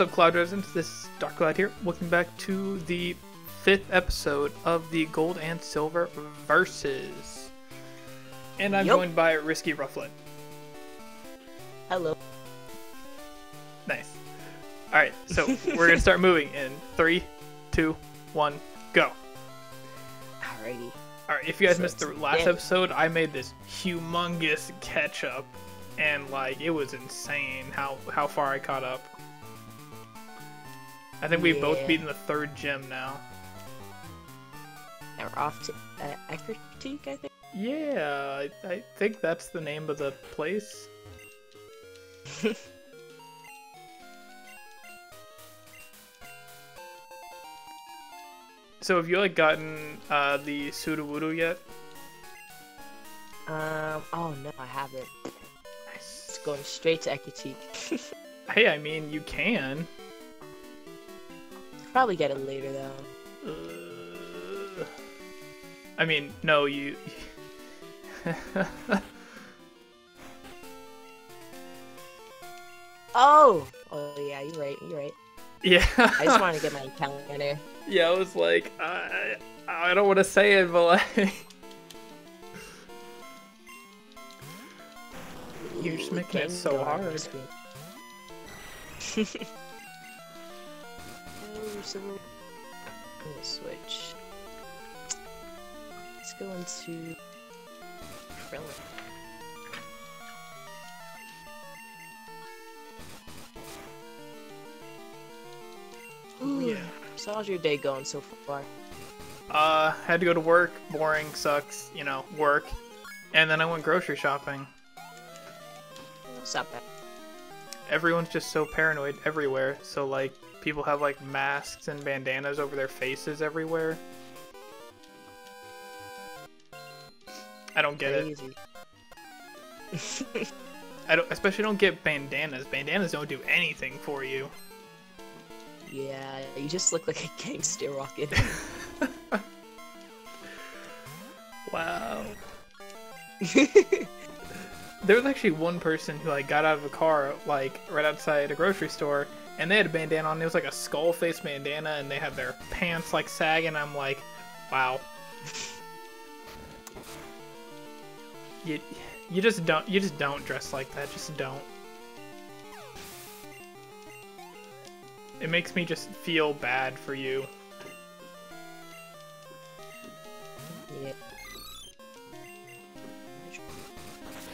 What's up, Cloud Residents? This is Dark Cloud here. Welcome back to the fifth episode of the Gold and Silver Versus. And I'm Yup. joined by Risky Rufflet. Hello. Nice. Alright, so we're gonna start moving in three, two, one, go. Alrighty. Alright, if you guys So missed the last damage. episode, I made this humongous catch up, and like it was insane how how far I caught up. I think we've both beaten the third gym now. We're off to uh, I think. Yeah, I, I think that's the name of the place. so have you like gotten uh, the Sudowoodo yet? Um. Oh no, I haven't. Nice. It's going straight to Ecruteak. Hey, I mean you can. Probably get it later though. Uh, I mean, no, you. Oh. Oh yeah, you're right. You're right. yeah. I just want to get my calendar. Yeah, I was like, I, I don't want to say it, but like, You're just making it so hard. I'm gonna switch. Let's go into Krillin. Ooh, yeah. So how's your day going so far? Uh, had to go to work. Boring, sucks. You know, work. And then I went grocery shopping. It's not bad. Everyone's just so paranoid everywhere. So like, people have like masks and bandanas over their faces everywhere. I don't get it. I don't, especially don't get bandanas. Bandanas don't do anything for you. yeah, you just look like a gangster walking. Wow. There was actually one person who like got out of a car like right outside a grocery store, and they had a bandana on. It was like a skull face bandana, and they had their pants like sagging. I'm like, wow. You, you just don't. You just don't dress like that. Just don't. It makes me just feel bad for you. yeah.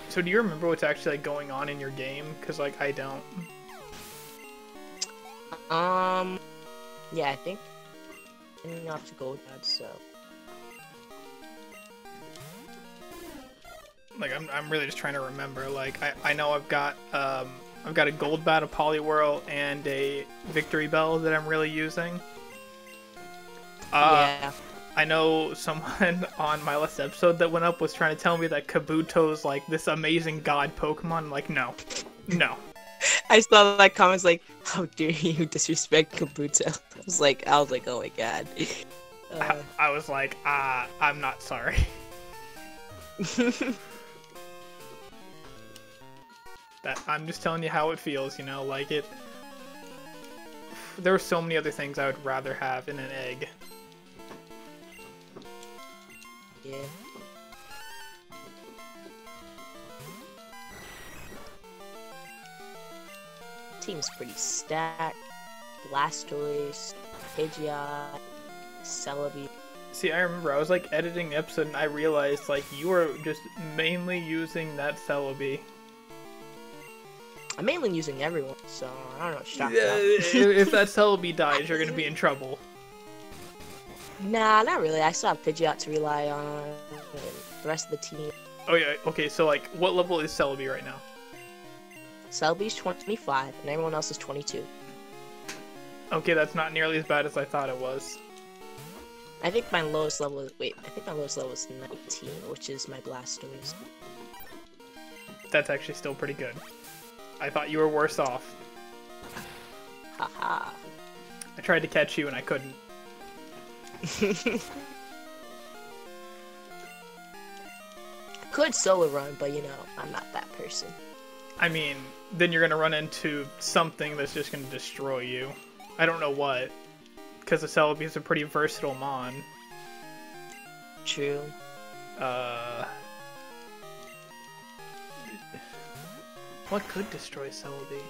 So do you remember what's actually like going on in your game? Cause like I don't. Um, yeah, I think I'm off to gold now, so like I'm, I'm really just trying to remember like I, I know I've got um I've got a Golbat of Poliwhirl and a Victreebel that I'm really using. Uh, yeah. I know someone on my last episode that went up was trying to tell me that Kabuto's like this amazing god Pokemon. I'm like, no, no. I saw that comments like, "How dare you disrespect Kabuto?" I was like, I was like, oh my god. I, Uh, I was like, ah, I'm not sorry. That I'm just telling you how it feels, you know, like it. There are so many other things I would rather have in an egg. yeah. Team's pretty stacked. Blastoise, Pidgeot, Celebi. See, I remember I was like editing the episode and I realized like you were just mainly using that Celebi. I'm mainly using everyone, so I don't know what Yeah, if, if that Celebi dies, you're gonna be in trouble. Nah, not really. I still have Pidgeot to rely on. Uh, the rest of the team. Oh yeah, okay, so like, what level is Celebi right now? Celebi's 25, and everyone else is 22. Okay, that's not nearly as bad as I thought it was. I think my lowest level is wait. I think my lowest level is 19, which is my Blastoise. That's actually still pretty good. I thought you were worse off. Haha. I tried to catch you and I couldn't. Could solo run, but you know, I'm not that person. I mean, then you're gonna run into something that's just gonna destroy you. I don't know what, because the Celebi is a pretty versatile mon. True. Uh, what could destroy Celebi?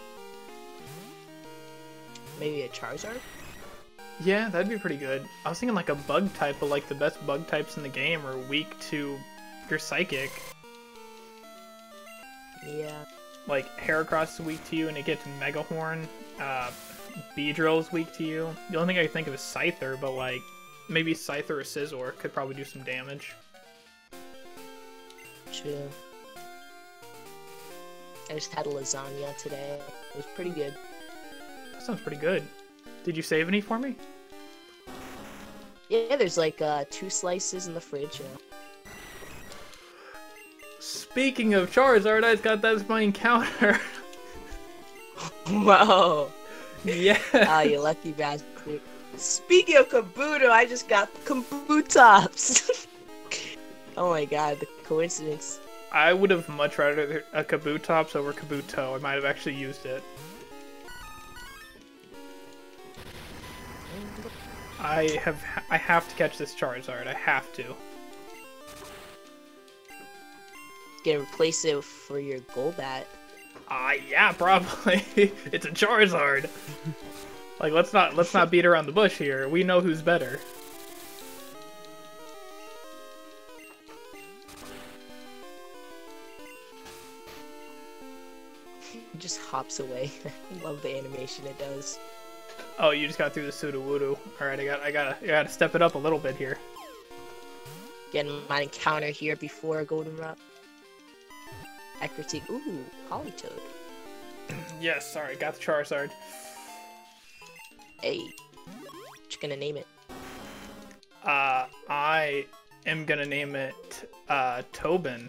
Maybe a Charizard? Yeah, that'd be pretty good. I was thinking like a bug type, but like the best bug types in the game are weak to your psychic. Yeah. Like Heracross is weak to you, and it gets Mega Horn. Uh, Beedrill is weak to you. The only thing I can think of is Scyther, but like maybe Scyther or Scizor could probably do some damage. True. I just had a lasagna today. It was pretty good. That sounds pretty good. Did you save any for me? Yeah, there's like uh, two slices in the fridge. Yeah. Speaking of Charizard, I just got that as my encounter. Whoa! yeah. Ah, you lucky bastard. Speaking of Kabuto, I just got Kabutops. oh my god, the coincidence. I would have much rather a Kabutops over Kabuto. I might have actually used it. I have I have to catch this Charizard. I have to. Gonna replace it for your Golbat. Ah, yeah, probably. it's a Charizard. like, let's not let's not beat around the bush here. We know who's better. It just hops away. Love the animation it does. Oh, you just got through the Sudowoodo. All right, I got I gotta I gotta step it up a little bit here. Getting my encounter here before Golden Goldenrod. Ecruteak. Ooh, Politoed. yes, sorry, got the Charizard. Hey, what you gonna name it? Uh, I am gonna name it uh Tobin.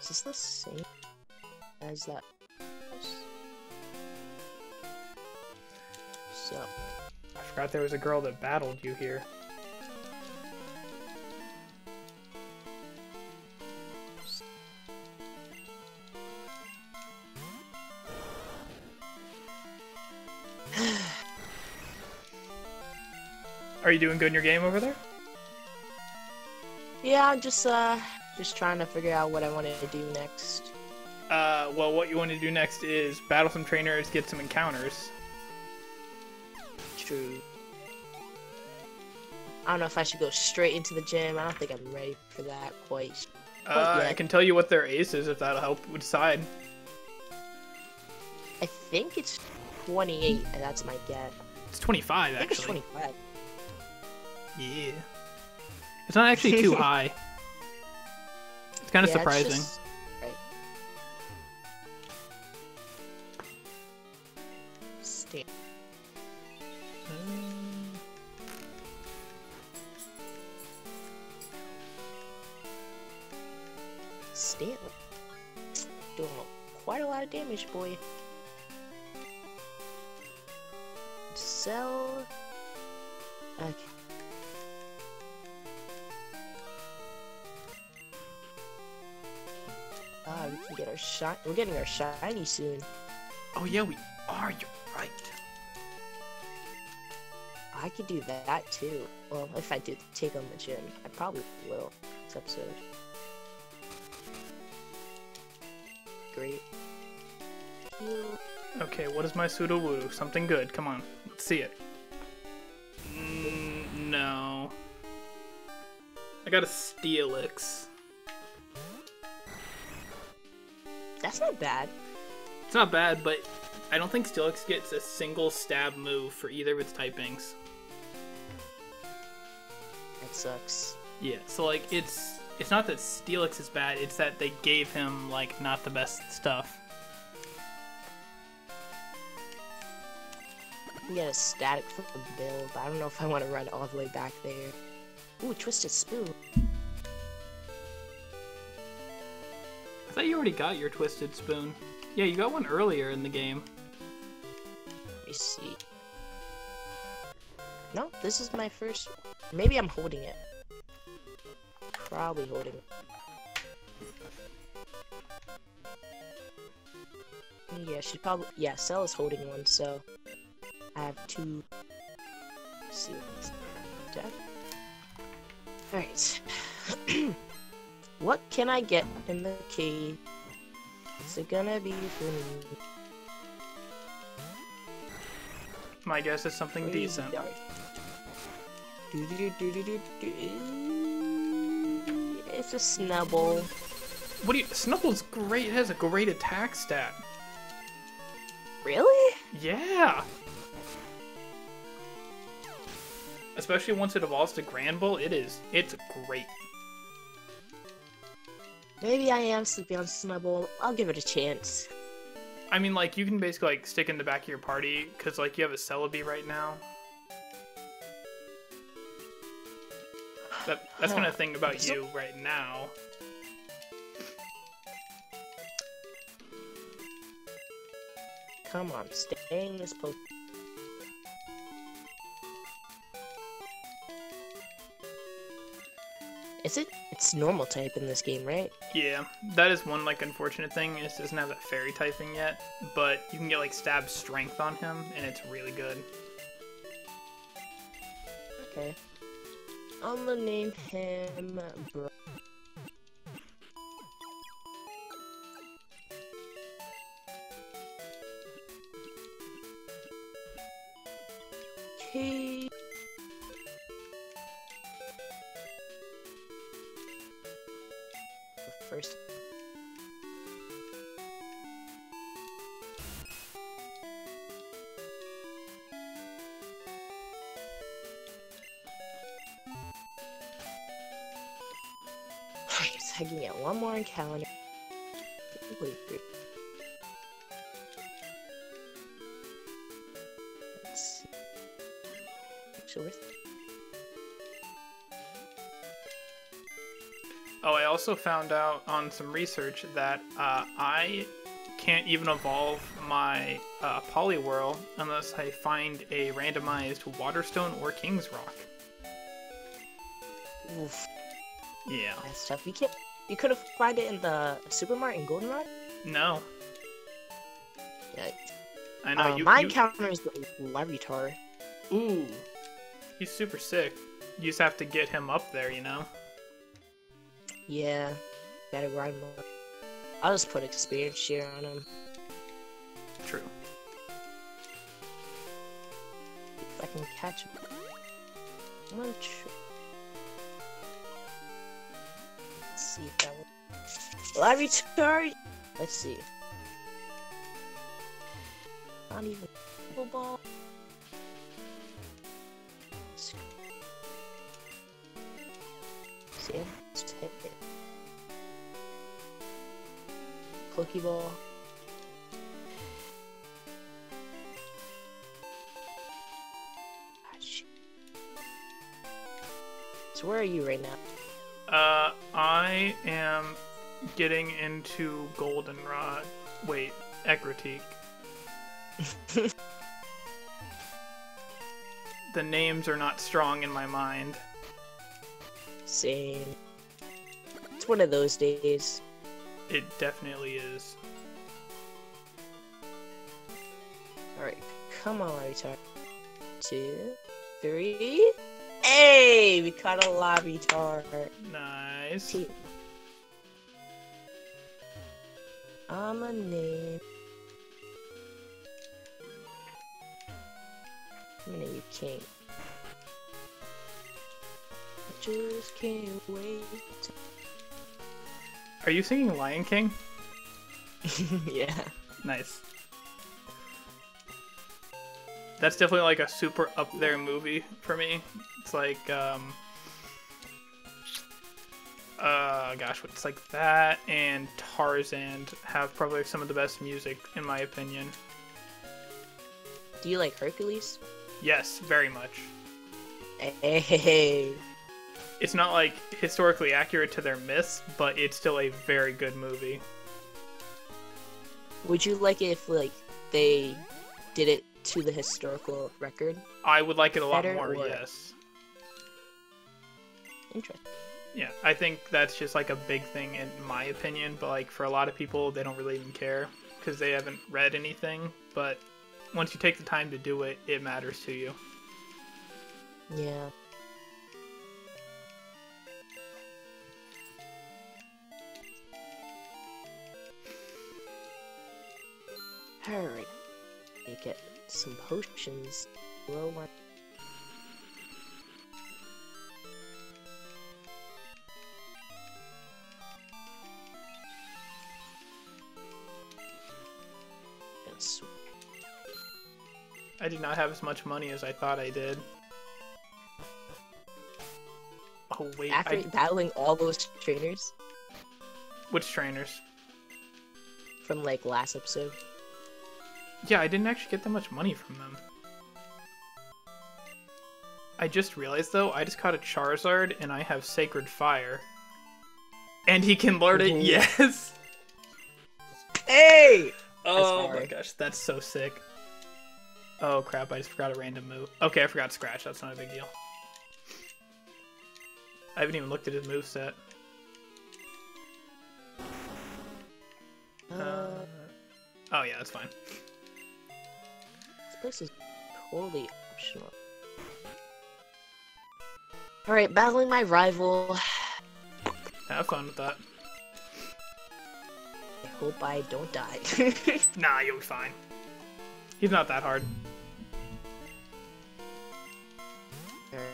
Is this the same as that? So, I forgot there was a girl that battled you here. Are you doing good in your game over there? yeah, I'm just uh, just trying to figure out what I want to do next. Uh, well, what you want to do next is battle some trainers, get some encounters. True. I don't know if I should go straight into the gym. I don't think I'm ready for that quite. Uh. I can tell you what their ace is if that'll help decide. I think it's 28, and that's my guess. It's 25, I think it's actually. 25. Yeah. It's not actually too high. It's kind of Yeah, surprising. just- Right. Stanley. Doing quite a lot of damage, boy. Shine. We're getting our shiny soon. Oh yeah, we are. You're right. I could do that too. Well, if I did take on the gym, I probably will this episode. Great. Heal. Okay, what is my pseudo woo? Something good. Come on, let's see it. Mm, no. I got a Steelix. That's not bad. It's not bad, but I don't think Steelix gets a single stab move for either of its typings. That sucks. Yeah, so like it's it's not that Steelix is bad, it's that they gave him like not the best stuff. I can get a static from Bill, but I don't know if I want to run all the way back there. Ooh, Twisted Spoon. Thought you already got your Twisted Spoon. Yeah, you got one earlier in the game. Let me see. No, this is my first. Maybe I'm holding it. probably holding. Yeah, she probably yeah. Cell is holding one, so I have two. Let's see deck. What can I get in the cave? Is it gonna be for me? My guess is something decent. It's a Snubbull. What do you? Snubbull's great. It has a great attack stat. Really? Yeah. Especially once it evolves to Granbull, it is. It's great. Maybe I am sleeping on Snubbull. I'll give it a chance. I mean, like, you can basically, like, stick in the back of your party, because, like, you have a Celebi right now. That, that's kind of thing about you right now. Come on, stay in this post. Is it? It's normal type in this game, right? Yeah, that is one, like, unfortunate thing, is it doesn't have that fairy typing yet, but you can get, like, stab strength on him, and it's really good. Okay. I'm gonna name him Bro. Also found out on some research that uh, I can't even evolve my uh, Poliwhirl unless I find a randomized Waterstone or King's Rock. Oof, Yeah. that stuff. You can't. You could have find it in the Supermart in Goldenrod. No, Yeah. I know Uh, you. my you encounter is the Larvitar. ooh, he's super sick. You just have to get him up there, you know. Yeah. Gotta grind more. I'll just put experience share on him. True. If I can catch him. One tr- Let's see if that will. Larvitar. Let's see. Not even football. Pokeball. So where are you right now? Uh, I am getting into Goldenrod. Wait, Ecruteak. the names are not strong in my mind. Same. It's one of those days. It definitely is. Alright, come on, Larvitar. Two, three. Hey, we caught a Larvitar. Nice. Two. I'm a name. I'm gonna name you King. I just can't wait. Are you singing Lion King? yeah. Nice. That's definitely like a super up there movie for me. It's like, um, uh, gosh, it's like that and Tarzan have probably some of the best music in my opinion. Do you like Hercules? Yes, very much. Hey. It's not like historically accurate to their myths, but it's still a very good movie. Would you like it if like they did it to the historical record? I would like it a lot Better more, or- yes. Interesting. Yeah, I think that's just like a big thing in my opinion, but like for a lot of people, they don't really even care because they haven't read anything. But once you take the time to do it, it matters to you. Yeah. Alright. You get some potions. Low one. Yes. I did not have as much money as I thought I did. Oh wait, After I, battling all those trainers which trainers? from like last episode. Yeah, I didn't actually get that much money from them. I just realized though, I just caught a Charizard and I have Sacred Fire. And he can learn it, yes! Hey! Oh my gosh, that's so sick. Oh crap, I just forgot a random move. Okay, I forgot Scratch, that's not a big deal. I haven't even looked at his moveset. Uh, Uh, oh yeah, that's fine. This is totally optional. Alright, battling my rival. Have fun with that. I hope I don't die. Nah, you'll be fine. He's not that hard.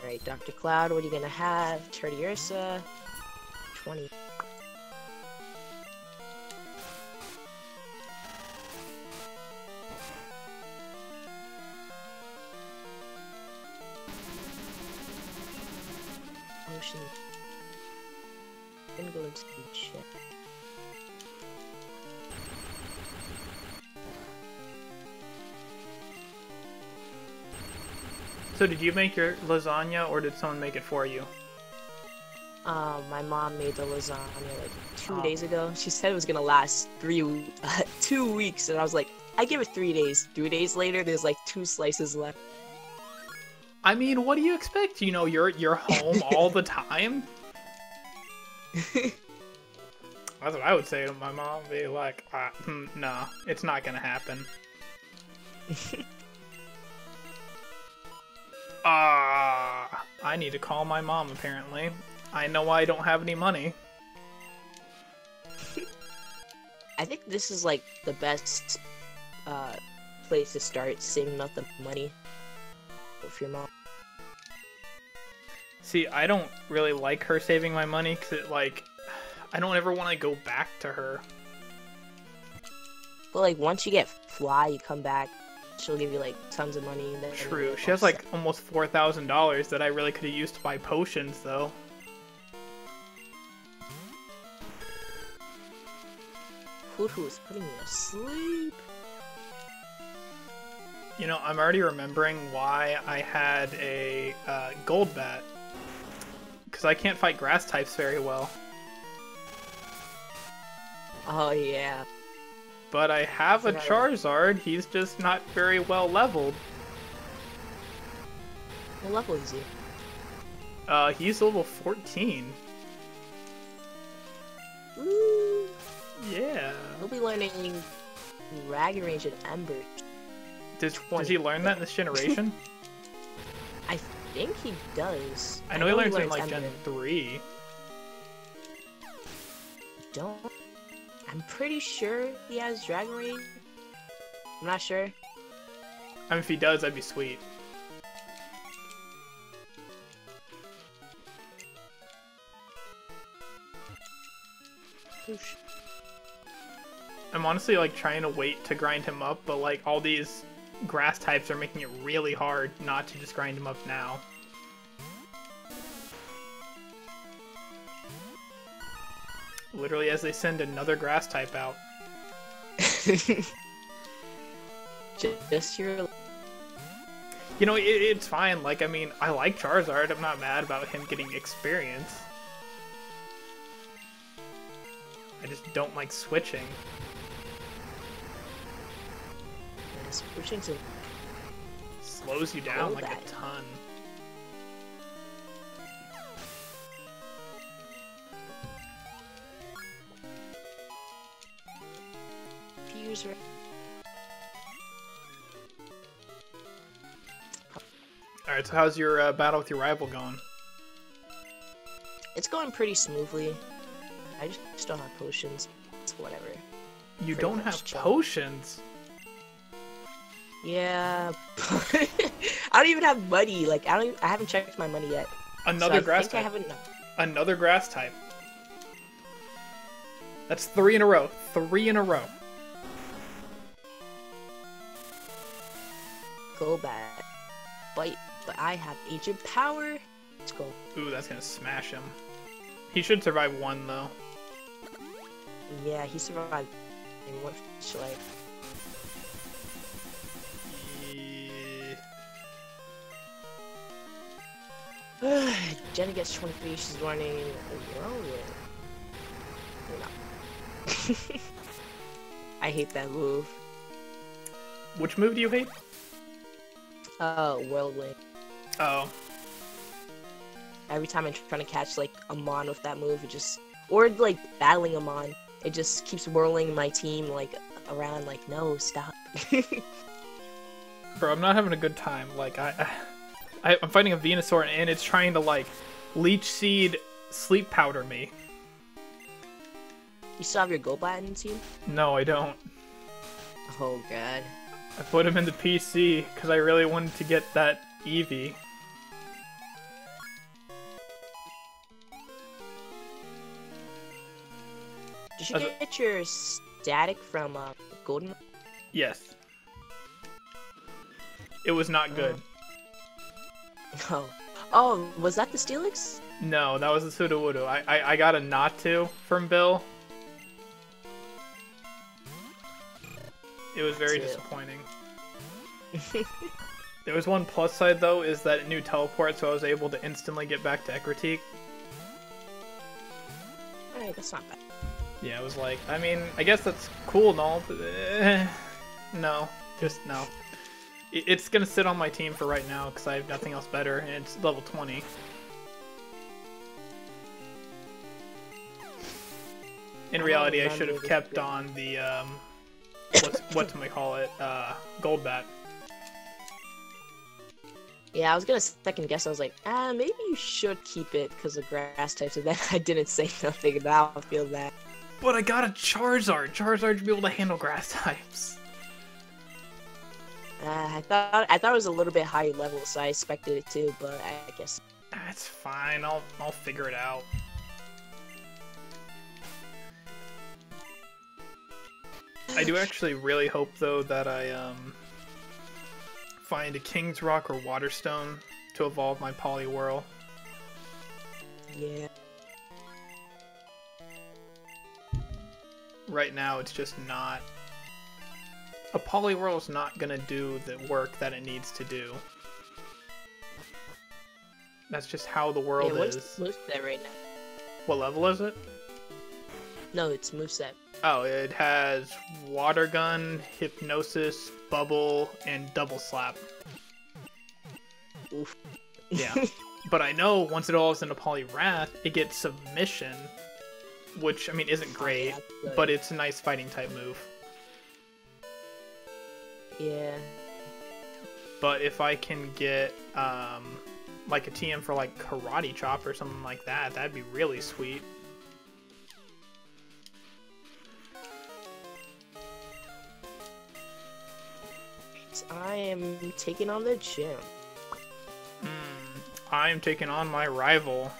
Alright, Dr. Cloud, what are you gonna have? Teddiursa. 20. Gonna go into the chat. So did you make your lasagna or did someone make it for you? Um, my mom made the lasagna like two Oh. days ago. She said it was gonna last three, uh, two weeks, and I was like, I give it three days. Three days later, there's like two slices left. I mean, what do you expect? You know, you're you're home all the time. That's what I would say to my mom. Be like, uh, hmm, nah, it's not gonna happen. Ah, I need to call my mom. Apparently, I know why I don't have any money. I think this is like the best uh, place to start saving up the money with your mom. See, I don't really like her saving my money because it like, I don't ever want to go back to her. But like once you get fly, you come back, she'll give you like tons of money. And then True. She has like almost four thousand dollars that I really could have used to buy potions, though. Who is putting me to sleep. You know, I'm already remembering why I had a uh, Golbat. Because I can't fight grass types very well. Oh yeah. But I have a Charizard, he's just not very well leveled. What level is he? Uh, he's level 14. Ooh. Yeah. He'll be learning Dragon Rage and Ember. Does, does he learn that in this generation? I think he does. I know he learns in learns like Gen 3. Don't. I'm pretty sure he has Dragon Rage. I'm not sure. I mean, if he does, that'd be sweet. Oosh. I'm honestly like trying to wait to grind him up, but like all these grass types are making it really hard not to just grind him up now. Literally, as they send another grass type out. Just your. You know, it, it's fine. Like, I mean, I like Charizard. I'm not mad about him getting experience. I just don't like switching. Switching to Slows you down like a ton. Use right. All right. So how's your uh, battle with your rival going? It's going pretty smoothly. I just, just don't have potions. It's whatever. You Pretty don't have chill. potions. Yeah. I don't even have money. Like I don't. Even, I haven't checked my money yet. Another so I grass think I type. haven't. Another grass type. That's three in a row. Three in a row. Go back. Bite. But I have ancient power. Let's go. Ooh, that's gonna smash him. He should survive one though. Yeah, he survived in one life. Yeah. Jenna gets 23. She's running. No. I hate that move. Which move do you hate? Oh, whirlwind. Oh, Every time I'm trying to catch like a mon with that move, it just or like battling a mon, it just keeps whirling my team like around. Like, no, stop. bro, I'm not having a good time. Like I, I I'm fighting a Venusaur and it's trying to like leech seed sleep powder me. you still have your in the team? No, I don't. Oh god. I put him in the PC because I really wanted to get that Eevee. Did you get your static from uh, Golden? Yes. It was not good. Oh. Oh, was that the Steelix? No, that was the Sudowoodo. I, I I got a not to from Bill. It was very Two. disappointing. There was one plus side though, is that new teleport, so I was able to instantly get back to Ecruteak. Alright, that's not bad. Yeah, it was like, I mean, I guess that's cool and all, but eh, no, just no. It's gonna sit on my team for right now because I have nothing else better, and it's level 20. In reality, I should have kept on the um, what's what we call it? Uh, Golbat. Yeah, I was gonna second guess. I was like, ah, maybe you should keep it because of grass types. And then I didn't say nothing. about I feel bad. But I got a Charizard. Charizard should be able to handle grass types. Uh, I thought I thought it was a little bit higher level, so I expected it too. But I, I guess That's fine. I'll I'll figure it out. I do actually really hope though that I um find a King's Rock or Waterstone to evolve my Poliwhirl. yeah. Right now it's just not a Poliwhirl is not gonna do the work that it needs to do. That's just how the world Hey, what's is. moveset right now? What level is it? No, it's moveset. Oh, it has Water Gun, Hypnosis, Bubble, and Double Slap. Oof. Yeah. but I know once it all evolves into Poliwrath, it gets Submission, which, I mean, isn't great, yeah, but it's a nice fighting type move. yeah. But if I can get, um, like a TM for, like, Karate Chop or something like that, that'd be really sweet. Am taking on the gym. Hmm. I am taking on my rival.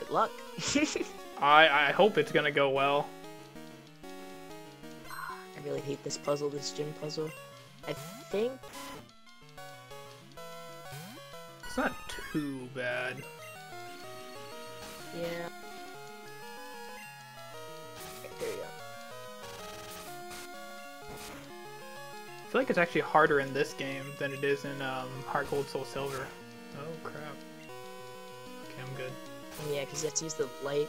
Good luck. I, I hope it's gonna go well. I really hate this puzzle, this gym puzzle. I think It's not too bad. yeah. Feel like it's actually harder in this game than it is in um, Heart Gold Soul Silver. Oh crap. Okay, I'm good. Yeah, because you have to use the light,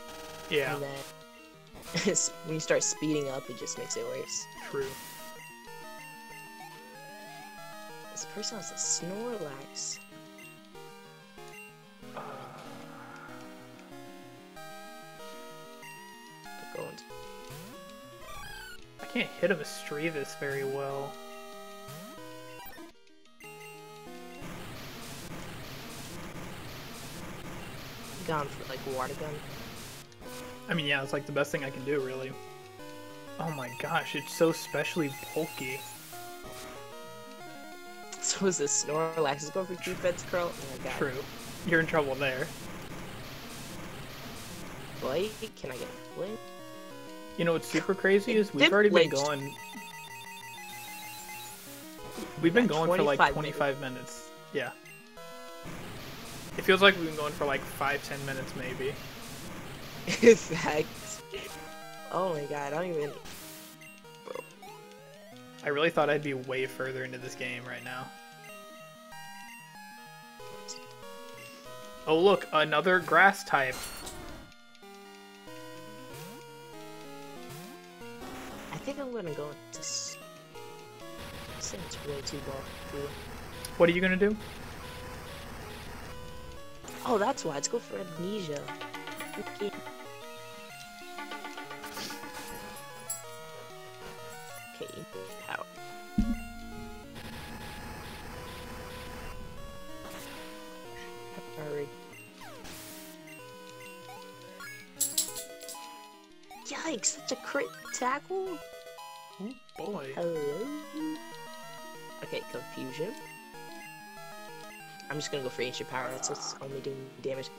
Yeah, and then when you start speeding up, it just makes it worse. true. This person has a Snorlax. Into can't hit a Misdreavus very well. Gone for like water gun. I mean, yeah, it's like the best thing I can do, really. Oh my gosh, it's so specially bulky. So is this Snorlax is going for defense curl? Oh my god. True. You're in trouble there. Boy, can I get a blink? You know what's super crazy is we've already been going. We've been going for like 25 25 minutes. Yeah. Feels like we've been going for like five, ten minutes maybe. Facts. Oh my god, I don't even. I really thought I'd be way further into this game right now. Oh look, another grass type. I think I'm gonna go into. s- This thing's way too. What are you gonna do? Oh, that's why. Let's go for amnesia. Okay. Okay, power. Yikes, such a crit tackle? Oh boy. Hello? Okay, confusion. I'm just gonna go for ancient power. That's what's only doing damage.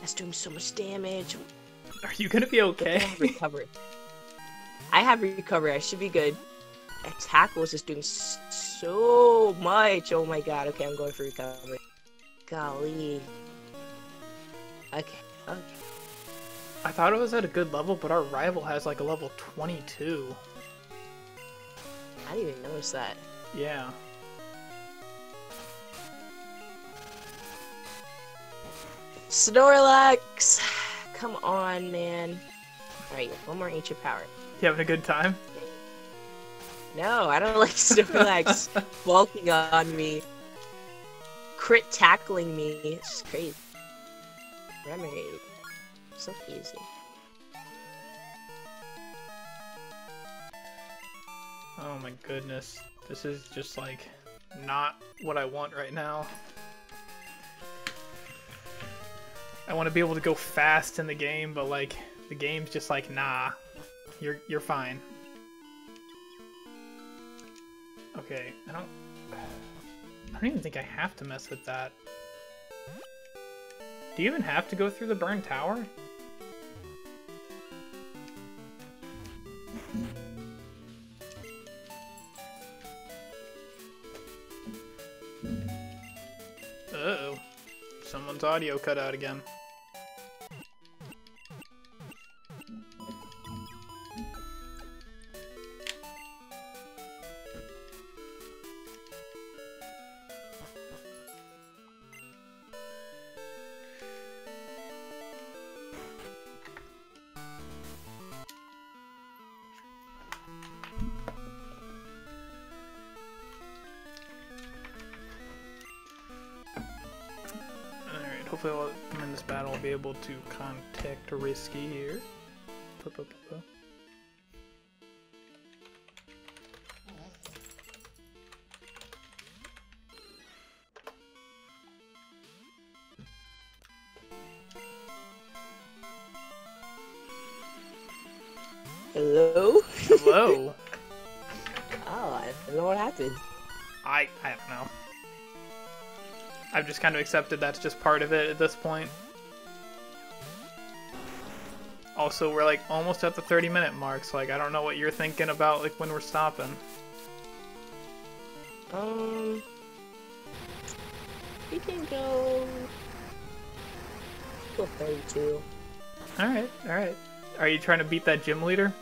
That's doing so much damage. Are you gonna be okay? have recovery. I have recovery. I should be good. Attack was just doing so much. Oh my god. Okay, I'm going for recovery. Golly. Okay. Okay. I thought it was at a good level, but our rival has like a level 22. I didn't even notice that. Yeah. Snorlax! Come on, man. Alright, one more ancient power. You having a good time? No, I don't like Snorlax bulking on me. Crit tackling me. It's just crazy. Remedy. So easy. Oh my goodness. This is just like not what I want right now. I want to be able to go fast in the game, but like the game's just like nah. You're you're fine. Okay, I don't I don't even think I have to mess with that. Do you even have to go through the burned tower? Uh-oh. Someone's audio cut out again. Hopefully I'm in this battle I'll be able to contact Risky here. Just kind of accepted that's just part of it at this point. Also, we're like almost at the 30 minute mark, so like I don't know what you're thinking about like when we're stopping. Um, we can go. Go 32. All right, all right. Are you trying to beat that gym leader?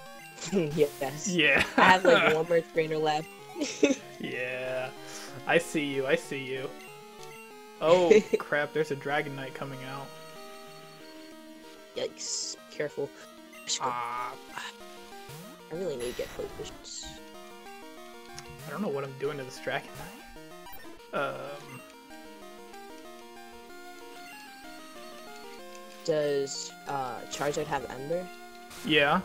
yes. Yeah. I have like one more trainer left. yeah. I see you. I see you. Oh crap! There's a Dragonite coming out. Yikes. Careful. I Ah, I really need to get focused. I don't know what I'm doing to this Dragon Knight. Um. Does uh, Charizard have Ember? Yeah.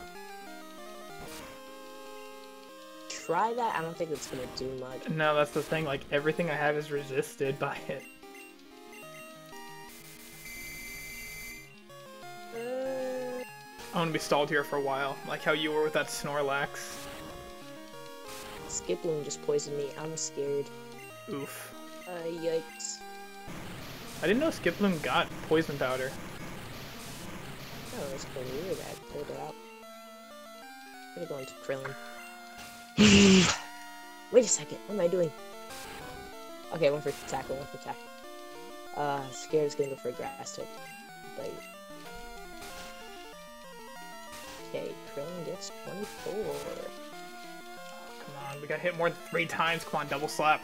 try that, I don't think it's gonna do much. No, that's the thing. Like everything I have is resisted by it. I'm gonna be stalled here for a while, like how you were with that Snorlax. Skiploom just poisoned me. I'm scared. Oof. Uh, yikes. I didn't know Skiploom got poison powder. Oh, that's pretty weird. I pulled it out. I'm gonna go into Krillin. Wait a second. What am I doing? Okay, one for tackle, one for tackle. Uh, scared is gonna go for a grass type. Bite. Okay, Krillin gets 24. Come on, we got hit more than three times. Come on, double slap.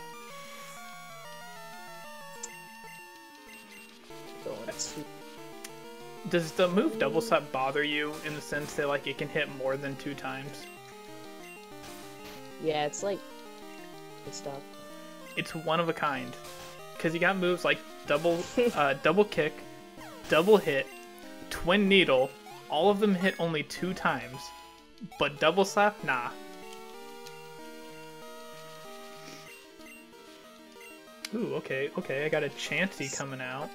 Does the move double slap bother you in the sense that like it can hit more than two times? Yeah, it's like good stuff. It's one of a kind. Cause you got moves like double, uh, double kick, double hit, twin needle. All of them hit only two times, but double slap, nah. Ooh, okay, okay. I got a Chansey coming out.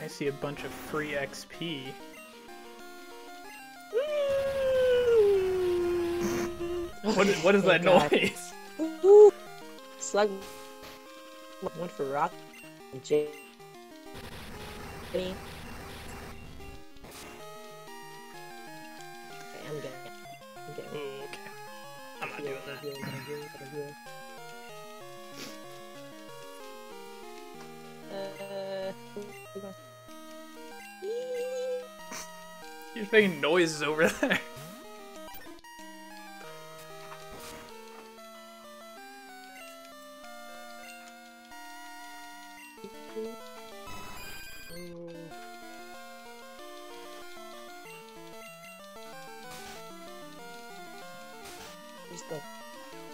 I see a bunch of free XP. What is, what is Thank that God. noise? Slug. One for Rock. And J. Okay, I'm it. I'm it. Okay. I'm not doing that. You're making noises over there.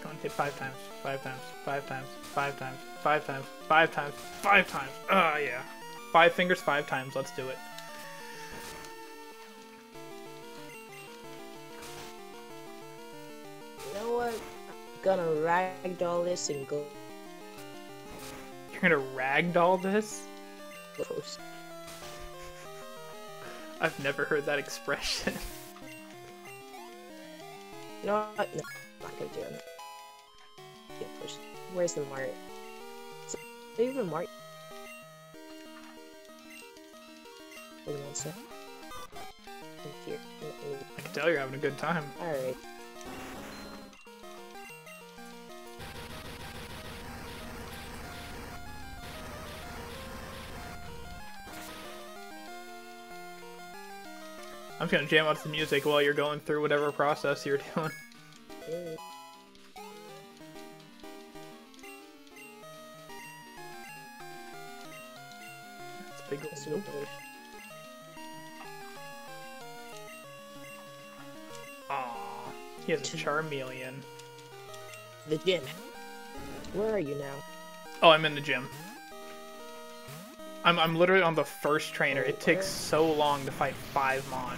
Come on, hit five times, five times, five times, five times, five times, five times, five times. Ah, yeah. Five fingers, five times. Let's do it. You know what? I'm gonna ragdoll this and go You're gonna ragdoll this? close. I've never heard that expression. You know what? No, I'm do it. Get pushed. Where's the mart? Is there even a mart? Wait minute, sir. Right here. I can tell you're having a good time. Alright. I'm just gonna jam out the music while you're going through whatever process you're doing. He has a Charmeleon. The gym. Where are you now? Oh, I'm in the gym. I'm, I'm literally on the first trainer. It takes so long to fight five Mon.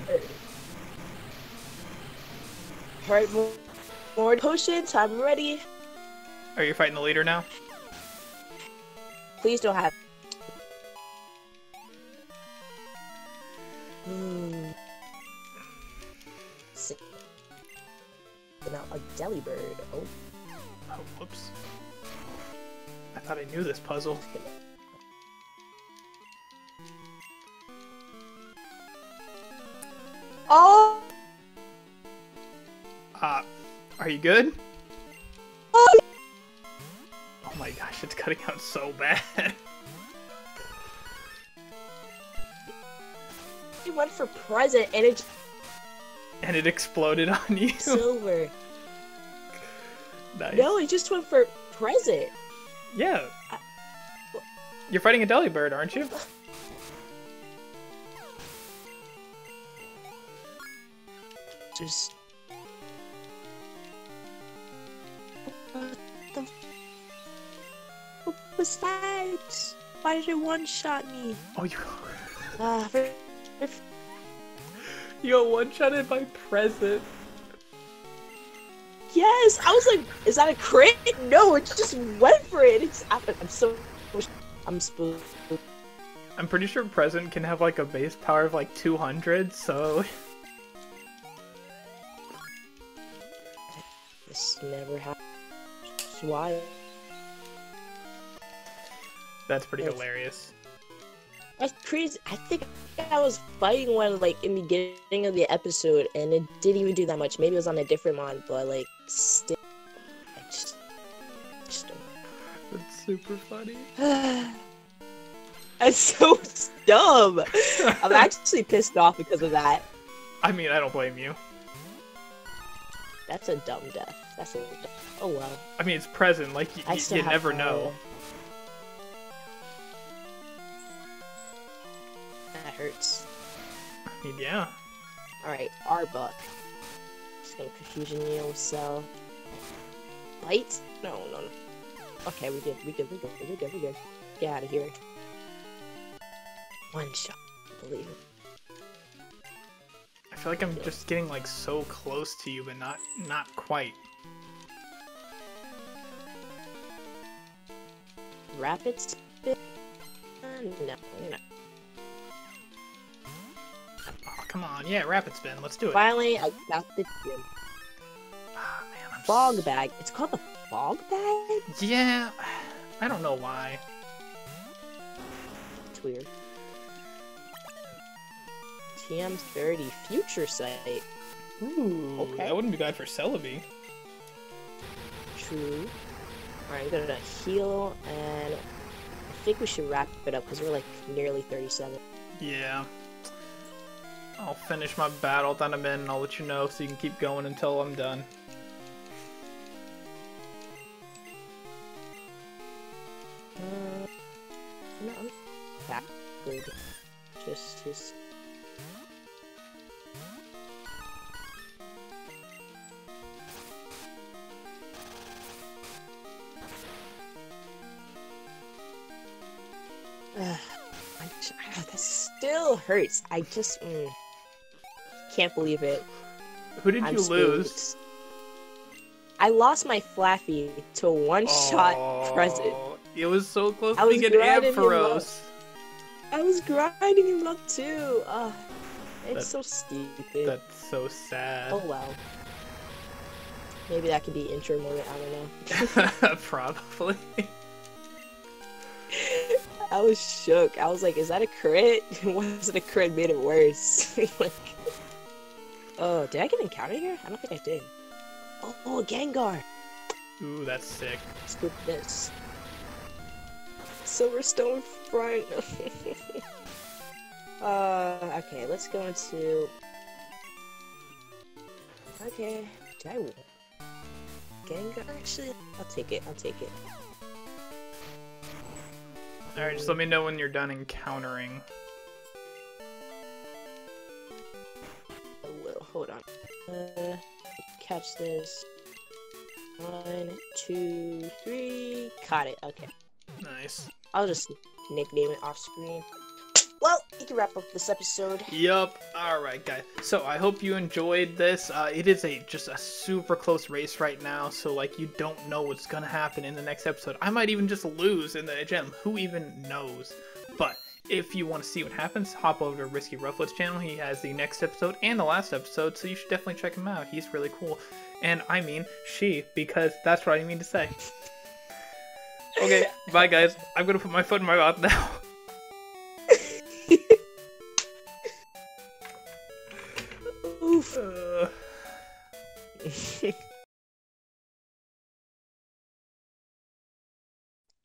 Alright, more, more potions. I'm ready. Are you fighting the leader now? Please don't have. Knew this puzzle. oh, Uh, are you good? oh! Oh my gosh, it's cutting out so bad. He went for present and it's and it exploded on you. silver. nice. No, it just went for present. Yeah. You're fighting a Delibird, aren't you? Just. What the? What was that? Why did it one shot me? Oh, you. Ah, for- for- You got one-shotted by present. Yes, I was like, is that a crit? No, it just went for it. It's I'm so I'm spooked. I'm pretty sure present can have like a base power of like 200, so This never happened. Why? that's pretty Yes. hilarious. That's crazy. I think I was fighting one like in the beginning of the episode, and it didn't even do that much. Maybe it was on a different mod, but like still, super funny. That's so dumb. I'm actually pissed off because of that. I mean, I don't blame you. That's a dumb death. That's a oh well. I mean, it's present. Like y- I y- you never know. That hurts. I mean, yeah. All right, Arbok. Just gonna confusion you so. Light? No, no, no. Okay, we good. We good. We good. We good. We good. Get out of here. One shot. I believe it. I feel like I'm just getting like so close to you, but not not quite. Rapid spin? Uh, no, you're not. Oh, come on, yeah, rapid spin. Let's do it. Finally, I got the gym. Ah, man, I'm Fog s- bag. It's called the fog bag? Yeah, I don't know why. It's weird. TM30 Future Sight. Ooh, Okay. that wouldn't be bad for Celebi. True. Alright, I'm gonna heal, and I think we should wrap it up because we're like nearly 37. Yeah. I'll finish my battle then I'm in and I'll let you know so you can keep going until I'm done. No, back. Good. Just, just. Ugh, I j- ah, this still hurts. I just mm, can't believe it. Who did I'm you lose? I lost my Flaaffy to a one-shot present. It was so close I to was being an grinding him up. Ampharos. I was grinding him up too. Ugh, it's That- so stupid. That's so sad. Oh well. Maybe that could be intro moment. I don't know. Probably. I was shook. I was like, "Is that a crit?" It wasn't a crit. Made it worse. like, oh, did I get encounter here? I don't think I did. Oh, oh, Gengar. Ooh, that's sick. Scoop this. Silverstone front. uh, okay, let's go into. Okay, did I win? Gengar? Actually, I'll take it. I'll take it. Alright, just let me know when you're done encountering. I will. Hold on. Uh, catch this. One, two, three. Caught it. Okay. Nice. I'll just nickname it off screen. Well, you can wrap up this episode. Yup. Alright, guys. So I hope you enjoyed this. Uh, it is a just a super close race right now, so like you don't know what's gonna happen in the next episode. I might even just lose in the gym. Who even knows? But if you want to see what happens, hop over to Risky Rufflet's channel. He has the next episode and the last episode, so you should definitely check him out. He's really cool. And I mean she, because that's what I mean to say. Okay, bye guys. I'm gonna put my foot in my mouth now. Oof. Uh...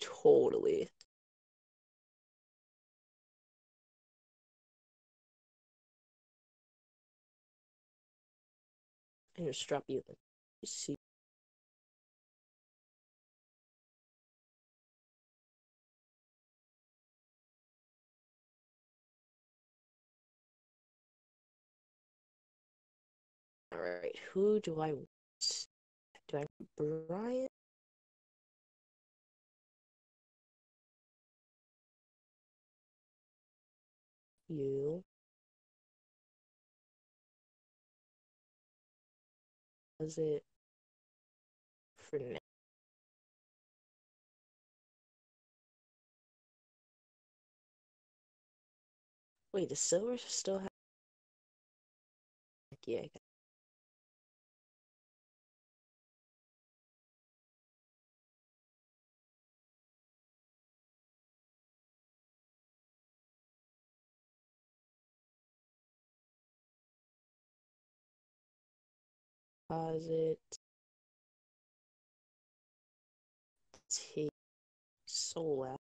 totally. I'm gonna strap You see. Right, who do I want? Do I want Brian? You. Does it for now? Wait, the silver still have. Yeah, Take soul out.